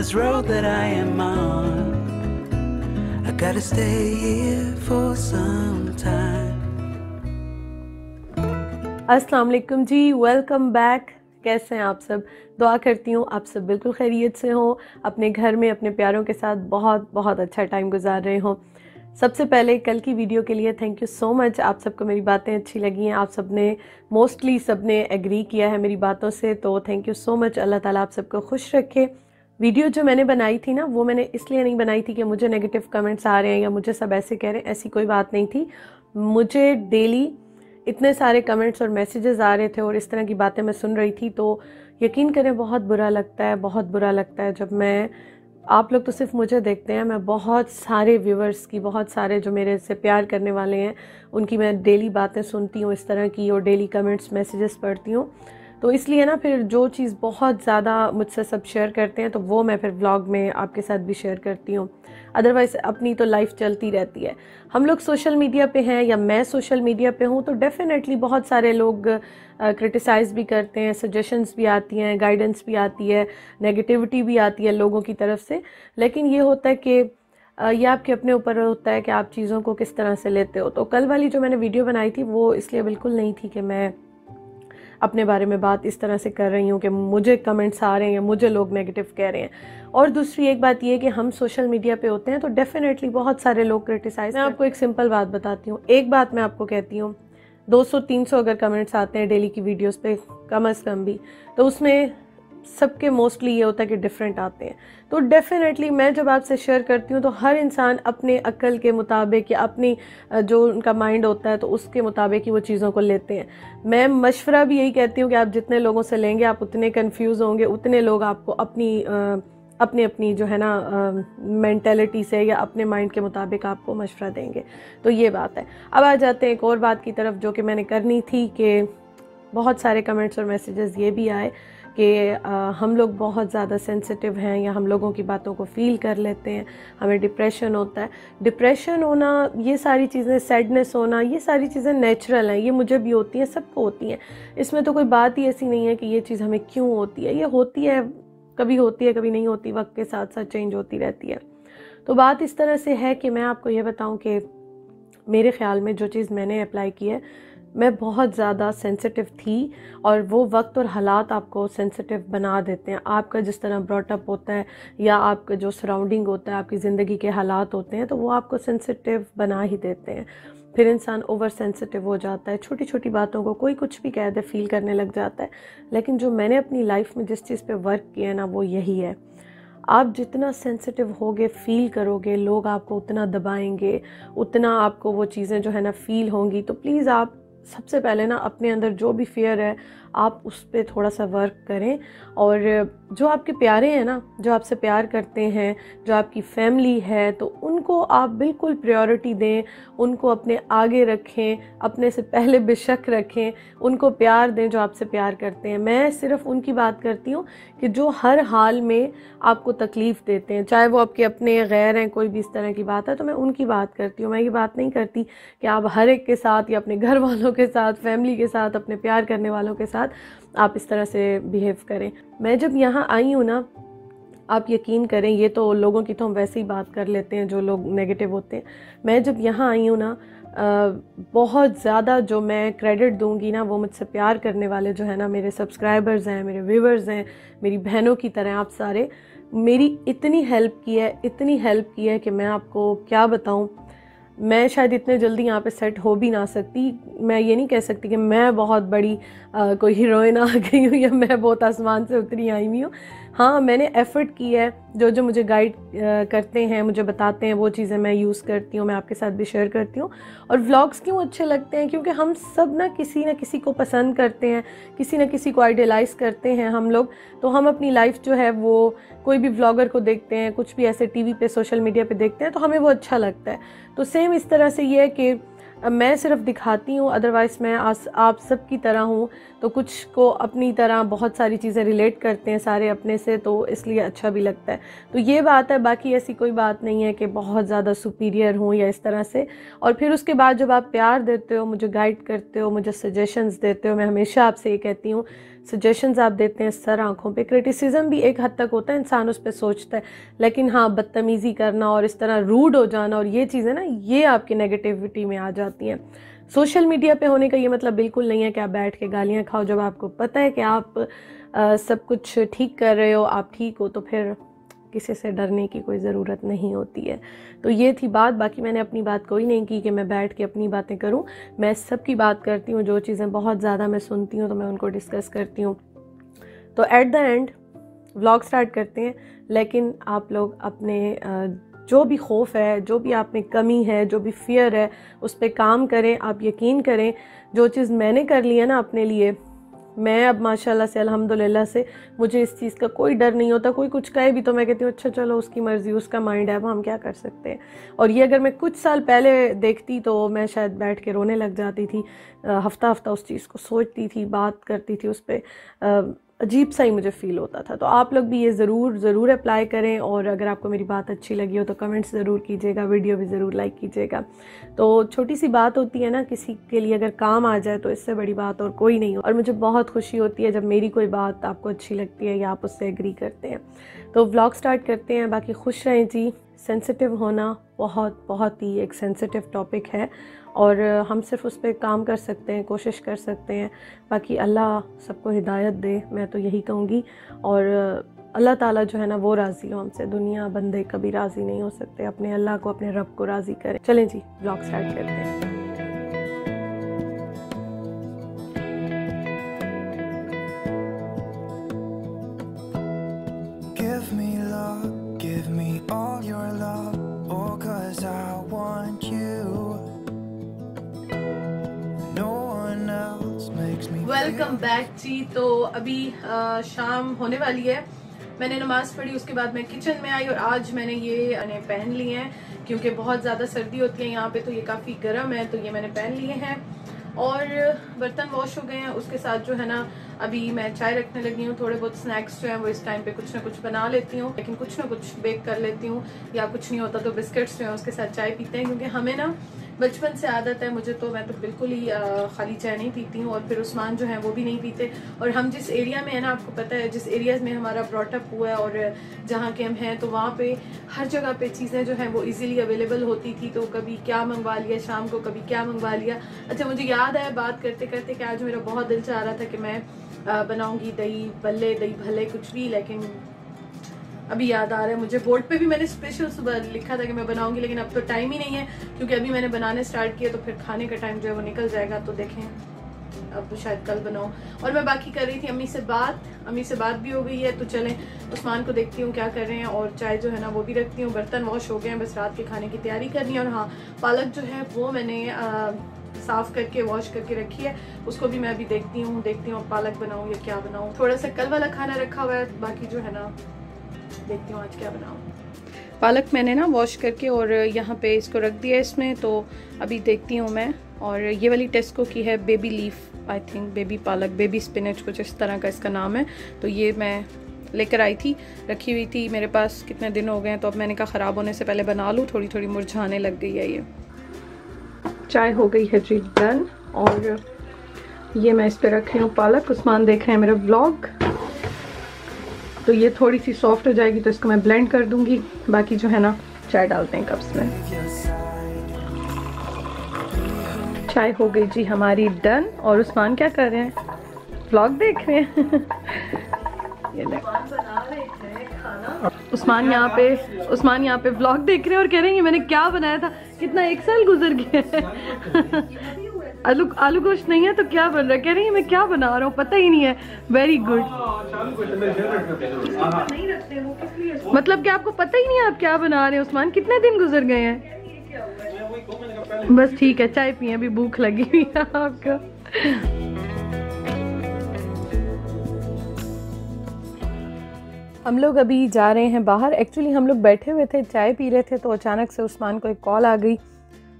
this road that I am on. I gotta stay here for some time. वालेकुम जी welcome back कैसे हैं आप सब? दुआ करती हूँ, आप सब बिल्कुल खैरियत से हों। अपने घर में, अपने प्यारों के साथ बहुत बहुत अच्छा टाइम गुजार रहे हों। सबसे पहले कल की वीडियो के लिए थैंक यू सो मच आप सबको मेरी बातें अच्छी लगी हैं। आप सबने मोस्टली सबने एग्री किया है मेरी बातों से तो thank you so much Allah ताला आप सबको खुश रखे। वीडियो जो मैंने बनाई थी ना, वो मैंने इसलिए नहीं बनाई थी कि मुझे नेगेटिव कमेंट्स आ रहे हैं या मुझे सब ऐसे कह रहे हैं, ऐसी कोई बात नहीं थी। मुझे डेली इतने सारे कमेंट्स और मैसेजेस आ रहे थे और इस तरह की बातें मैं सुन रही थी तो यकीन करें बहुत बुरा लगता है, बहुत बुरा लगता है। जब मैं, आप लोग तो सिर्फ़ मुझे देखते हैं, मैं बहुत सारे व्यूवर्स की, बहुत सारे जो मेरे से प्यार करने वाले हैं, उनकी मैं डेली बातें सुनती हूँ, इस तरह की और डेली कमेंट्स मैसेजेस पढ़ती हूँ। तो इसलिए ना फिर जो चीज़ बहुत ज़्यादा मुझसे सब शेयर करते हैं तो वो मैं फिर व्लॉग में आपके साथ भी शेयर करती हूँ। अदरवाइज़ अपनी तो लाइफ चलती रहती है। हम लोग सोशल मीडिया पे हैं या मैं सोशल मीडिया पे हूँ तो डेफ़िनेटली बहुत सारे लोग क्रिटिसाइज़ भी करते हैं सजेशंस भी आती हैं गाइडेंस भी आती है नेगेटिविटी भी आती है लोगों की तरफ़ से। लेकिन ये होता है कि ये आपके अपने ऊपर होता है कि आप चीज़ों को किस तरह से लेते हो। तो कल वाली जो मैंने वीडियो बनाई थी, वो इसलिए बिल्कुल नहीं थी कि मैं अपने बारे में बात इस तरह से कर रही हूँ कि मुझे कमेंट्स आ रहे हैं मुझे लोग नेगेटिव कह रहे हैं। और दूसरी एक बात ये कि हम सोशल मीडिया पे होते हैं तो डेफिनेटली बहुत सारे लोग क्रिटिसाइज मैं आपको एक सिंपल बात बताती हूँ। एक बात मैं आपको कहती हूँ 200-300 अगर कमेंट्स आते हैं डेली की वीडियोस पे कम अज़ कम भी तो उसमें सबके मोस्टली ये होता है कि डिफरेंट आते हैं। तो डेफिनेटली मैं जब आपसे शेयर करती हूँ तो हर इंसान अपने अक्ल के मुताबिक या अपनी जो उनका माइंड होता है तो उसके मुताबिक ही वो चीज़ों को लेते हैं। मैं मशवरा भी यही कहती हूँ कि आप जितने लोगों से लेंगे, आप उतने कन्फ्यूज़ होंगे, उतने लोग आपको अपनी अपनी अपनी जो है ना मैंटेलिटी से या अपने माइंड के मुताबिक आपको मशवरा देंगे। तो ये बात है। अब आ जाते हैं एक और बात की तरफ़, जो कि मैंने करनी थी कि बहुत सारे कमेंट्स और मैसेजेस ये भी आए। कि हम लोग बहुत ज़्यादा सेंसिटिव हैं या हम लोगों की बातों को फील कर लेते हैं, हमें डिप्रेशन होता है। डिप्रेशन होना, ये सारी चीज़ें सैडनेस होना, ये सारी चीज़ें नेचुरल हैं, ये मुझे भी होती हैं, सबको होती हैं। इसमें तो कोई बात ही ऐसी नहीं है कि ये चीज़ हमें क्यों होती है। ये होती है, कभी होती है, कभी नहीं होती, वक्त के साथ साथ चेंज होती रहती है। तो बात इस तरह से है कि मैं आपको ये बताऊँ कि मेरे ख्याल में जो चीज़ मैंने अप्लाई की है मैं बहुत ज़्यादा सेंसिटिव थी और वो वक्त और हालात आपको सेंसिटिव बना देते हैं। आपका जिस तरह ब्रॉटअप होता है या आपका जो सराउंडिंग होता है, आपकी ज़िंदगी के हालात होते हैं तो वो आपको सेंसिटिव बना ही देते हैं। फिर इंसान ओवर सेंसिटिव हो जाता है छोटी छोटी बातों को कोई कुछ भी कह दे फील करने लग जाता है। लेकिन जो मैंने अपनी लाइफ में जिस चीज़ पे वर्क किया है ना, वो यही है। आप जितना सेंसिटिव होगे फील करोगे, लोग आपको उतना दबाएँगे, उतना आपको वो चीज़ें जो है ना फील होंगी तो प्लीज़ आप सबसे पहले ना अपने अंदर जो भी फियर है आप उस पर थोड़ा सा वर्क करें और जो आपके प्यारे हैं ना, जो आपसे प्यार करते हैं, जो आपकी फैमिली है तो उनको आप बिल्कुल प्रायोरिटी दें, उनको अपने आगे रखें, अपने से पहले बेशक रखें, उनको प्यार दें जो आपसे प्यार करते हैं। मैं सिर्फ़ उनकी बात करती हूँ कि जो हर हाल में आपको तकलीफ़ देते हैं, चाहे वो आपके अपने गैर हैं, कोई भी इस तरह की बात है तो मैं उनकी बात करती हूँ। मैं ये बात नहीं करती कि आप हर एक के साथ या अपने घर वालों के साथ फैमिली के साथ, अपने प्यार करने वालों के साथ आप इस तरह से बिहेव करें। मैं जब यहाँ आई हूँ ना, आप यकीन करें, ये तो लोगों की तो हम वैसे ही बात कर लेते हैं, जो लोग नेगेटिव होते हैं। मैं जब यहाँ आई हूँ ना बहुत ज़्यादा जो मैं क्रेडिट दूँगी ना, वो मुझसे प्यार करने वाले जो है ना, मेरे सब्सक्राइबर्स हैं, मेरे व्यूवर्स हैं, मेरी बहनों की तरह आप सारे, मेरी इतनी हेल्प की है, इतनी हेल्प की है कि मैं आपको क्या बताऊँ मैं शायद इतने जल्दी यहाँ पे सेट हो भी ना सकती। मैं ये नहीं कह सकती कि मैं बहुत बड़ी आ, कोई हीरोइन आ गई हूँ या मैं बहुत आसमान से उतरी आई हुई हूँ। हाँ मैंने एफ़र्ट की है। जो जो मुझे गाइड करते हैं, मुझे बताते हैं, वो चीज़ें मैं यूज़ करती हूँ, मैं आपके साथ भी शेयर करती हूँ। और व्लॉग्स क्यों अच्छे लगते हैं? क्योंकि हम सब ना किसी ना किसी को पसंद करते हैं, किसी ना किसी को आइडियलाइज़ करते हैं हम लोग। तो हम अपनी लाइफ जो है, वो कोई भी व्लॉगर को देखते हैं, कुछ भी ऐसे टी पे सोशल मीडिया पर देखते हैं तो हमें वो अच्छा लगता है। तो सेम इस तरह से ये है कि मैं सिर्फ़ दिखाती हूँ अदरवाइज़ मैं आप सब की तरह हूँ। तो कुछ को अपनी तरह बहुत सारी चीज़ें रिलेट करते हैं सारे अपने से तो इसलिए अच्छा भी लगता है। तो ये बात है, बाकी ऐसी कोई बात नहीं है कि बहुत ज़्यादा सुपीरियर हूँ या इस तरह से। और फिर उसके बाद जब आप प्यार देते हो, मुझे गाइड करते हो, मुझे सजेशंस देते हो, मैं हमेशा आपसे ये कहती हूँ सजेशंस आप देते हैं सर आँखों पे। क्रिटिसिज्म भी एक हद तक होता है, इंसान उस पर सोचता है। लेकिन हाँ बदतमीज़ी करना और इस तरह रूड हो जाना और ये चीज़ें ना, ये आपकी नेगेटिविटी में आ जाती हैं। सोशल मीडिया पे होने का ये मतलब बिल्कुल नहीं है कि आप बैठ के गालियाँ खाओ। जब आपको पता है कि आप आ, सब कुछ ठीक कर रहे हो आप ठीक हो तो फिर किसी से डरने की कोई ज़रूरत नहीं होती है। तो ये थी बात। बाकी मैंने अपनी बात कोई नहीं की कि मैं बैठ के अपनी बातें करूँ। मैं सबकी बात करती हूँ। जो चीज़ें बहुत ज़्यादा मैं सुनती हूँ तो मैं उनको डिस्कस करती हूँ। तो at the end vlog start करते हैं। लेकिन आप लोग अपने जो भी खौफ है, जो भी आप में कमी है, जो भी फियर है, उस पर काम करें, आप यकीन करें, जो चीज़ मैंने कर लिया ना अपने लिए, मैं अब माशाल्लाह से, अल्हम्दुलिल्लाह से, मुझे इस चीज़ का कोई डर नहीं होता, कोई कुछ कहे भी तो मैं कहती हूँ अच्छा चलो, उसकी मर्ज़ी, उसका माइंड है, अब हम क्या कर सकते हैं? और ये अगर मैं कुछ साल पहले देखती तो मैं शायद बैठ के रोने लग जाती थी हफ़्ता हफ़्ता उस चीज़ को सोचती थी, बात करती थी उस पर अजीब सा ही मुझे फ़ील होता था। तो आप लोग भी ये ज़रूर ज़रूर अप्लाई करें और अगर आपको मेरी बात अच्छी लगी हो तो कमेंट्स ज़रूर कीजिएगा वीडियो भी ज़रूर लाइक कीजिएगा। तो छोटी सी बात होती है ना, किसी के लिए अगर काम आ जाए तो इससे बड़ी बात और कोई नहीं हो। और मुझे बहुत खुशी होती है जब मेरी कोई बात आपको अच्छी लगती है या आप उससे एग्री करते हैं। तो व्लॉग स्टार्ट करते हैं, बाकी खुश रहें जी। सेंसिटिव होना बहुत बहुत ही एक सेंसिटिव टॉपिक है। और हम सिर्फ़ उस पर काम कर सकते हैं, कोशिश कर सकते हैं। बाकी अल्लाह सबको हिदायत दे, मैं तो यही कहूँगी। और अल्लाह ताला जो है ना, वो राज़ी हो हमसे। दुनिया बंदे कभी राज़ी नहीं हो सकते। अपने अल्लाह को, अपने रब को राज़ी करें। चलें जी, ब्लॉग स्टार्ट करते हैं। वेलकम बैक जी। तो अभी आ, शाम होने वाली है। मैंने नमाज़ पढ़ी उसके बाद मैं किचन में आई और आज मैंने ये पहन लिए हैं क्योंकि बहुत ज़्यादा सर्दी होती है यहाँ पे तो ये काफ़ी गर्म है तो ये मैंने पहन लिए हैं। और बर्तन वॉश हो गए हैं उसके साथ जो है ना अभी मैं चाय रखने लगी हूँ थोड़े बहुत स्नैक्स जो हैं वो इस टाइम पे कुछ ना कुछ बना लेती हूँ लेकिन कुछ ना कुछ बेक कर लेती हूँ या कुछ नहीं होता तो बिस्किट्स जो है उसके साथ चाय पीते हैं क्योंकि हमें ना बचपन से आदत है, मुझे तो मैं तो बिल्कुल ही खाली चाय नहीं पीती हूँ और फिर उस्मान जो है वो भी नहीं पीते। और हम जिस एरिया में है ना, आपको पता है, जिस एरिया में हमारा ब्रॉटअप हुआ है और जहाँ के हम हैं तो वहाँ पे हर जगह पे चीज़ें जो हैं वो इजीली अवेलेबल होती थी तो कभी क्या मंगवा लिया, शाम को कभी क्या मंगवा लिया। अच्छा मुझे याद आया बात करते करते कि आज मेरा बहुत दिल चाह रहा था कि मैं बनाऊँगी दही, बल्ले, दही भले कुछ भी, लेकिन अभी याद आ रहा है मुझे। बोर्ड पे भी मैंने स्पेशल सुबह लिखा था कि मैं बनाऊँगी, लेकिन अब तो टाइम ही नहीं है, क्योंकि अभी मैंने बनाने स्टार्ट किया तो फिर खाने का टाइम जो है वो निकल जाएगा तो देखें। अब शायद कल बनाऊँ। और मैं बाकी कर रही थी अम्मी से बात। अम्मी से बात भी हो गई है तो चलें। उस्मान को देखती हूँ क्या कर रहे हैं, और चाय जो है ना वो भी रखती हूँ। बर्तन वॉश हो गए हैं, बस रात के खाने की तैयारी करनी है। और हाँ पालक जो है वो मैंने साफ़ करके वॉश करके रखी है। उसको भी मैं अभी देखती हूँ देखती हूँ पालक बनाऊँ या क्या बनाऊँ। थोड़ा सा कल वाला खाना रखा हुआ है, बाकी जो है ना देखती हूँ आज क्या बनाऊँ। पालक मैंने ना वॉश करके और यहाँ पे इसको रख दिया है इसमें तो अभी देखती हूँ मैं। और ये वाली टेस्को की है baby leaf I think baby पालक बेबी स्पिनच कुछ इस तरह का इसका नाम है। तो ये मैं लेकर आई थी, रखी हुई थी मेरे पास कितने दिन हो गए हैं तो अब मैंने कहा ख़राब होने से पहले बना लूँ थोड़ी थोड़ी मुरझाने लग गई है ये। चाय हो गई है जी डन और ये मैं इस पर रख रही हूँ पालक। उस्मान देख रहे हैं मेरा ब्लॉग तो ये थोड़ी सी सॉफ्ट हो जाएगी तो इसको मैं ब्लेंड कर दूँगी। बाकी जो है ना, चाय डालते हैं कप्स में। चाय हो गई जी हमारी डन और उस्मान क्या कर रहे हैं? व्लॉग देख रहे हैं। ये उस्मान यहाँ पे, उस्मान यहाँ पे व्लॉग देख रहे हैं और कह रहे हैं मैंने क्या बनाया था? कितना एक साल गुजर गया आलू आलू गोश्त नहीं है तो क्या बन रहा है? कह रही है, मैं क्या बना रहा हूँ? पता ही नहीं है. वेरी गुड मतलब क्या आपको पता ही नहीं है आप क्या बना रहे हैं, उस्मान। कितने दिन गुजर गए हैं? बस ठीक है, चाय पिए, अभी भूख लगी हुई है आपको। हम लोग अभी जा रहे हैं बाहर। एक्चुअली हम लोग बैठे हुए थे, चाय पी रहे थे तो अचानक से उस्मान को एक कॉल आ गई।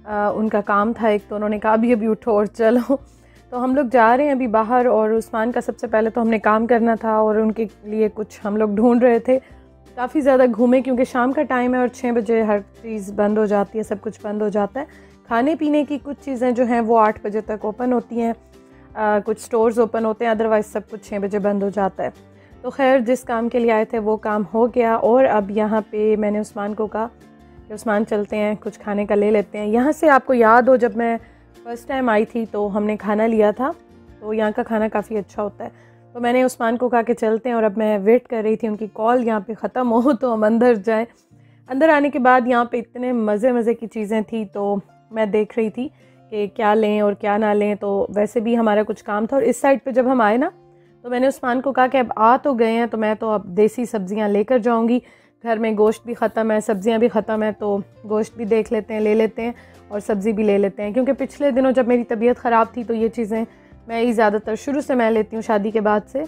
आ, उनका काम था एक तो उन्होंने कहा अभी अभी उठो और चलो। तो हम लोग जा रहे हैं अभी बाहर और उस्मान का सबसे पहले तो हमने काम करना था और उनके लिए कुछ हम लोग ढूंढ रहे थे। काफ़ी ज़्यादा घूमे क्योंकि शाम का टाइम है और छः बजे हर चीज़ बंद हो जाती है सब कुछ बंद हो जाता है। खाने पीने की कुछ चीज़ें जो हैं वो आठ बजे तक ओपन होती हैं। कुछ स्टोर्स ओपन होते हैं अदरवाइज़ सब कुछ छः बजे बंद हो जाता है। तो खैर जिस काम के लिए आए थे वो काम हो गया और अब यहाँ पे मैंने उस्मान को कहा उस्मान चलते हैं, कुछ खाने का ले लेते हैं। यहाँ से आपको याद हो, जब मैं फ़र्स्ट टाइम आई थी तो हमने खाना लिया था। तो यहाँ का खाना काफ़ी अच्छा होता है। तो मैंने उस्मान को कहा कि चलते हैं, और अब मैं वेट कर रही थी, उनकी कॉल यहाँ पे ख़त्म हो तो हम अंदर जाएँ। अंदर आने के बाद यहाँ पे इतने मज़े मज़े की चीज़ें थी तो मैं देख रही थी कि क्या लें और क्या ना लें। तो वैसे भी हमारा कुछ काम था, और इस साइड पे जब हम आए ना तो मैंने उस्मान को कहा कि अब आ तो गए हैं तो मैं तो अब देसी सब्ज़ियाँ लेकर जाऊँगी। घर में गोश्त भी ख़त्म है, सब्ज़ियाँ भी ख़त्म है तो गोश्त भी देख लेते हैं, ले लेते हैं और सब्ज़ी भी ले लेते हैं। क्योंकि पिछले दिनों जब मेरी तबीयत ख़राब थी तो ये चीज़ें मैं ही ज़्यादातर शुरू से मैं लेती हूँ, शादी के बाद से।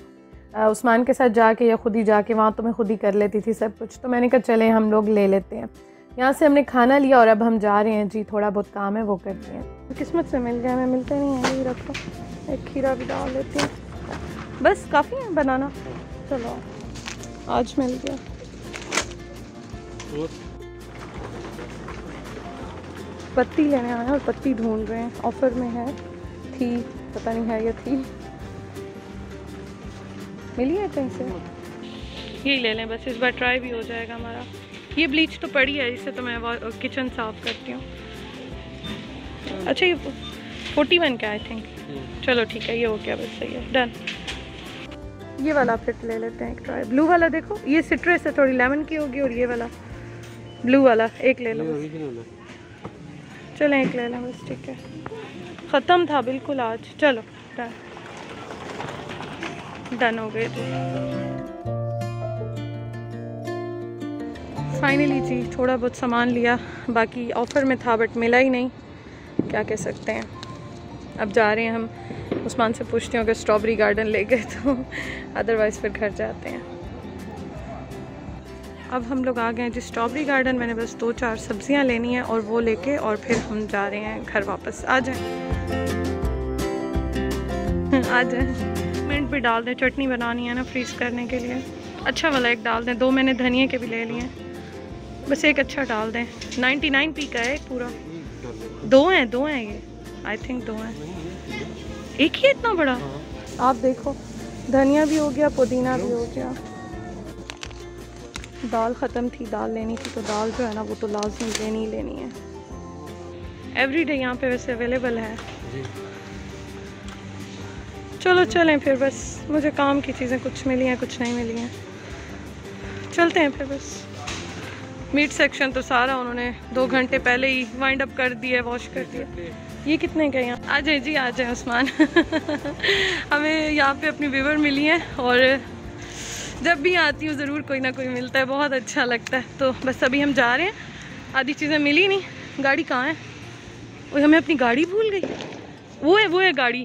उस्मान के साथ जाके या ख़ुद ही जाके, वहाँ तो मैं ख़ुद ही कर लेती थी सब कुछ। तो मैंने कहा, चले, हम लोग ले लेते हैं। यहाँ से हमने खाना लिया और अब हम जा रहे हैं। जी, थोड़ा बहुत काम है, वो करते हैं। किस्मत से मिल गया, मैं मिलते नहीं है यही रखो। एक खीरा भी डाल लेती हूँ। बस, काफ़ी है बनाना। चलो, आज मिल गया। पत्ती लेने आए और पत्ती ढूंढ रहे हैं। ऑफ़र में है। थी पता नहीं है या थी। मिली है कहीं से? यही ले लें बस इस बार ट्राई भी हो जाएगा हमारा। ये ब्लीच तो पड़ी है इससे तो मैं किचन साफ़ करती हूँ। अच्छा ये फोर्टी वन का आई थिंक चलो ठीक है ये हो गया बस सही है। डन ये वाला फिट ले लेते हैं एक ट्राई ब्लू वाला देखो ये सिट्रस है थोड़ी लेमन की होगी और ये वाला। ब्लू वाला एक ले लो। चलें एक ले लो बस ठीक है। ख़त्म था बिल्कुल आज। चलो डन डन हो गए थे। फाइनली जी थोड़ा बहुत सामान लिया। बाकी ऑफ़र में था बट मिला ही नहीं। क्या कह सकते हैं। अब जा रहे हैं हम। उस्मान से पूछते हैं अगर स्ट्रॉबेरी गार्डन ले गए तो। अदरवाइज़ फिर घर जाते हैं। अब हम लोग आ गए हैं जी स्ट्रॉबेरी गार्डन। मैंने बस दो चार सब्ज़ियाँ लेनी हैं और वो लेके और फिर हम जा रहे हैं घर वापस। आ जाए। आ जाए। मिनट भी डाल दें, चटनी बनानी है ना फ्रीज़ करने के लिए। अच्छा वाला एक डाल दें, दो मैंने धनिया के भी ले लिए बस एक अच्छा डाल दें। 99 पी का है पूरा। दो हैं दो हैं ये। आई थिंक दो हैं। एक ही इतना बड़ा? आप देखो, धनिया भी हो गया, पुदीना भी हो गया। दाल ख़त्म थी दाल लेनी थी तो दाल जो है ना वो तो लाजमी लेनी ही लेनी है। एवरी डे यहाँ पे वैसे अवेलेबल है। चलो चलें फिर बस। मुझे काम की चीज़ें कुछ मिली हैं कुछ नहीं मिली हैं। चलते हैं फिर बस। मीट सेक्शन तो सारा उन्होंने दो घंटे पहले ही वाइंड अप कर दिया वॉश कर दिया। ये कितने के यहाँ आ जाए जी आ जाए उस्मान। हमें यहाँ पे अपनी विवर मिली है और जब भी आती हूँ, ज़रूर कोई ना कोई मिलता है, बहुत अच्छा लगता है। तो बस अभी हम जा रहे हैं। आधी चीज़ें मिली नहीं। गाड़ी कहाँ है? वो हमें अपनी गाड़ी भूल गई। वो है वो है गाड़ी।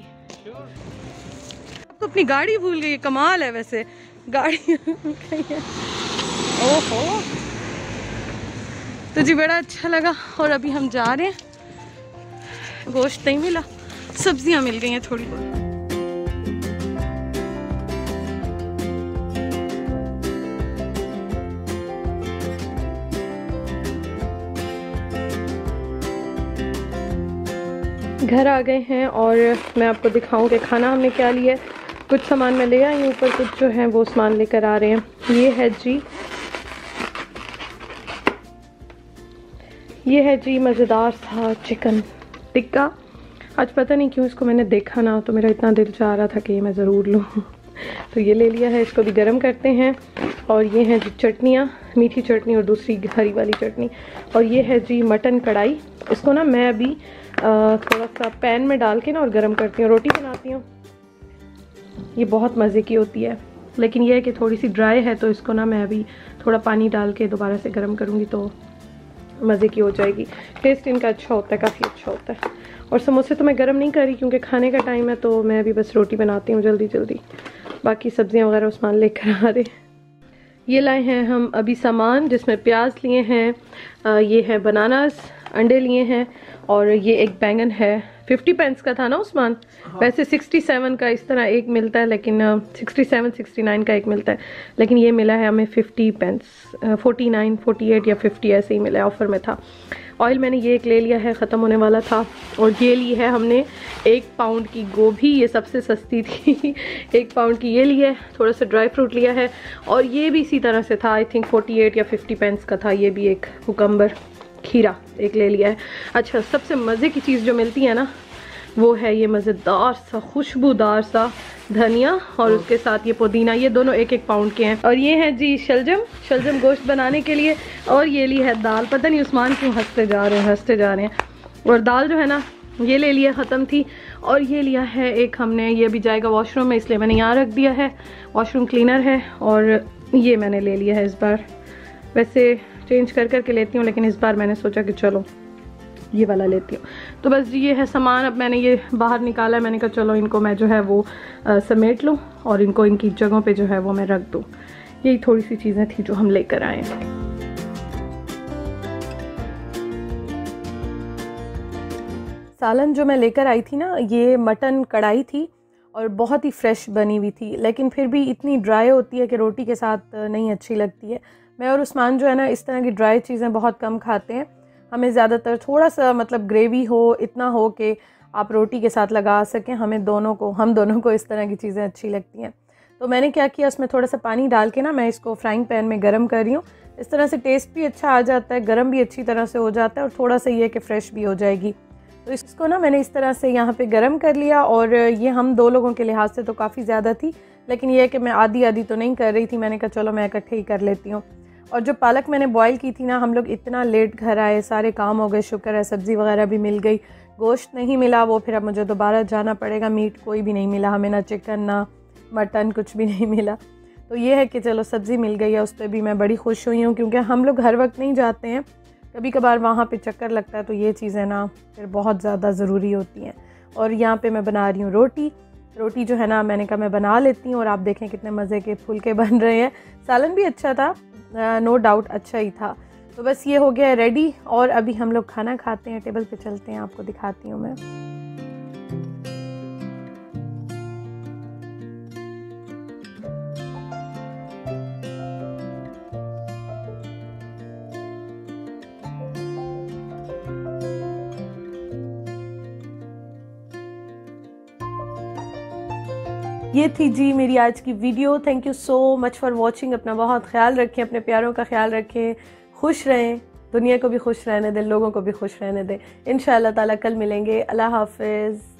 आपको अपनी गाड़ी भूल गई कमाल है वैसे। गाड़ी ओहो। तो जी, बड़ा अच्छा लगा। और अभी हम जा रहे हैं। गोश्त नहीं मिला। सब्ज़ियाँ मिल गई हैं थोड़ी बहुत। घर आ गए हैं और मैं आपको दिखाऊँ कि खाना हमने क्या लिया है। कुछ सामान मैं ले आई हूँ, ऊपर कुछ जो है वो सामान लेकर आ रहे हैं। ये है जी, ये है जी मज़ेदार सा चिकन टिक्का। आज पता नहीं क्यों इसको मैंने देखा ना तो मेरा इतना दिल चाह रहा था कि ये मैं ज़रूर लूँ। तो ये ले लिया है, इसको भी गर्म करते हैं। और ये हैं जी चटनियाँ, मीठी चटनी और दूसरी हरी वाली चटनी। और ये है जी मटन कढ़ाई। इसको ना मैं अभी थोड़ा सा पैन में डाल के ना और गर्म करती हूँ, रोटी बनाती हूँ। ये बहुत मज़े की होती है। लेकिन यह है कि थोड़ी सी ड्राई है तो इसको ना मैं अभी थोड़ा पानी डाल के दोबारा से गर्म करूँगी तो मज़े की हो जाएगी। टेस्ट इनका अच्छा होता है, काफ़ी अच्छा होता है। और समोसे तो मैं गर्म नहीं कर रही, क्योंकि खाने का टाइम है तो मैं अभी बस रोटी बनाती हूँ जल्दी जल्दी। बाकी सब्ज़ियाँ वगैरह उस्मान लेकर आ रहे ये लाए हैं हम अभी सामान, जिसमें प्याज लिए हैं। ये है बनानास। अंडे लिए हैं और ये एक बैंगन है। फिफ्टी पेंस का था ना उस्मान? हाँ। वैसे सिक्सटी सेवन का इस तरह एक मिलता है लेकिन सिक्सटी सेवन सिक्सटी नाइन का एक मिलता है। लेकिन ये मिला है हमें fifty pence forty nine forty eight या फिफ्टी ऐसे ही मिला है ऑफ़र में था। ऑयल मैंने ये एक ले लिया है ख़त्म होने वाला था। और ये ली है हमने एक पाउंड की गोभी ये सबसे सस्ती थी। एक पाउंड की ये ली है थोड़ा सा ड्राई फ्रूट लिया है। और ये भी इसी तरह से था आई थिंक 48 या 50 पेंस का था ये भी एक हुकम्बर खीरा एक ले लिया है। अच्छा सबसे मज़े की चीज़ जो मिलती है ना, वो है ये मज़ेदार सा, खुशबूदार सा धनिया और उसके साथ ये पुदीना। ये दोनों एक एक पाउंड के हैं। और ये है जी शलजम शलजम गोश्त बनाने के लिए। और ये ली है दाल। पता नहीं उस्मान क्यों हँसते जा रहे हैं, हँसते जा रहे हैं। और दाल जो है ना, ये ले लिया, ख़त्म थी। और ये लिया है एक हमने, ये भी जाएगा वॉशरूम में, इसलिए मैंने यहाँ रख दिया है। वॉशरूम क्लीनर है और ये मैंने ले लिया है इस बार। वैसे चेंज कर करके लेती हूँ लेकिन इस बार मैंने सोचा कि चलो ये वाला लेती हूँ। तो बस ये है सामान। अब मैंने ये बाहर निकाला है। मैंने कहा चलो इनको मैं जो है वो आ, समेट लूँ और इनको इनकी जगहों पे जो है वो मैं रख दूँ। यही थोड़ी सी चीज़ें थी जो हम लेकर आए सालन जो मैं लेकर आई थी ना ये मटन कढ़ाई थी। और बहुत ही फ्रेश बनी हुई थी, लेकिन फिर भी इतनी ड्राई होती है कि रोटी के साथ नहीं अच्छी लगती है। मैं और उस्मान जो है ना, इस तरह की ड्राई चीज़ें बहुत कम खाते हैं। हमें ज़्यादातर थोड़ा सा मतलब ग्रेवी हो, इतना हो कि आप रोटी के साथ लगा सकें, हमें दोनों को, हम दोनों को इस तरह की चीज़ें अच्छी लगती हैं। तो मैंने क्या किया, उसमें थोड़ा सा पानी डाल के ना, मैं इसको फ्राइंग पैन में गर्म कर रही हूँ। इस तरह से टेस्ट भी अच्छा आ जाता है, गर्म भी अच्छी तरह से हो जाता है और थोड़ा सा ये है कि फ़्रेश भी हो जाएगी। तो इसको ना मैंने इस तरह से यहाँ पे गर्म कर लिया और ये हम दो लोगों के लिहाज से तो काफ़ी ज़्यादा थी, लेकिन यह कि मैं आधी आधी तो नहीं कर रही थी। मैंने कहा, चलो, मैं इकट्ठे ही कर लेती हूँ। और जो पालक मैंने बॉईल की थी ना, हम लोग इतना लेट घर आए, सारे काम हो गए, शुक्र है, सब्ज़ी वगैरह भी मिल गई। गोश्त नहीं मिला वो, फिर अब मुझे दोबारा जाना पड़ेगा। मीट कोई भी नहीं मिला हमें, ना चिकन ना मटन कुछ भी नहीं मिला। तो ये है कि चलो, सब्ज़ी मिल गई है, उस पर भी मैं बड़ी खुश हुई हूँ, क्योंकि हम लोग हर वक्त नहीं जाते हैं। कभी कभार वहाँ पे चक्कर लगता है तो ये चीज़ें ना फिर बहुत ज़्यादा ज़रूरी होती हैं। और यहाँ पे मैं बना रही हूँ रोटी। रोटी जो है ना मैंने कहा मैं बना लेती हूँ और आप देखें कितने मज़े के फुलके बन रहे हैं। सालन भी अच्छा था नो डाउट अच्छा ही था। तो बस ये हो गया रेडी और अभी हम लोग खाना खाते हैं टेबल पे चलते हैं, आपको दिखाती हूँ मैं। थी जी मेरी आज की video. Thank you so much for watching अपना बहुत ख्याल रखें, अपने प्यारों का ख्याल रखें। खुश रहें। दुनिया को भी खुश रहने दें, लोगों को भी खुश रहने दें। इन ताला कल मिलेंगे। अल्लाह हाफिज़।